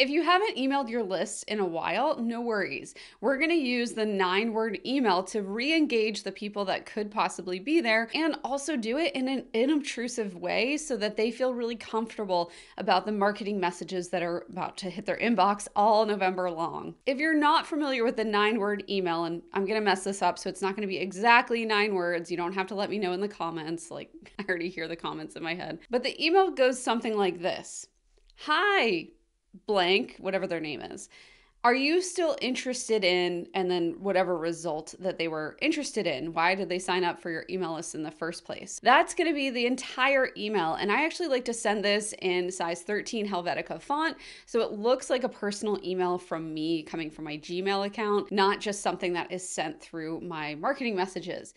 If you haven't emailed your list in a while, no worries. We're going to use the nine word email to re engage the people that could possibly be there and also do it in an inobtrusive way so that they feel really comfortable about the marketing messages that are about to hit their inbox all November long. If you're not familiar with the nine word email, and I'm going to mess this up, so it's not going to be exactly nine words, you don't have to let me know in the comments. Like, I already hear the comments in my head. But the email goes something like this Hi, blank, whatever their name is. Are you still interested in, and then whatever result that they were interested in? Why did they sign up for your email list in the first place? That's gonna be the entire email. And I actually like to send this in size 13 Helvetica font. So it looks like a personal email from me coming from my Gmail account, not just something that is sent through my marketing messages.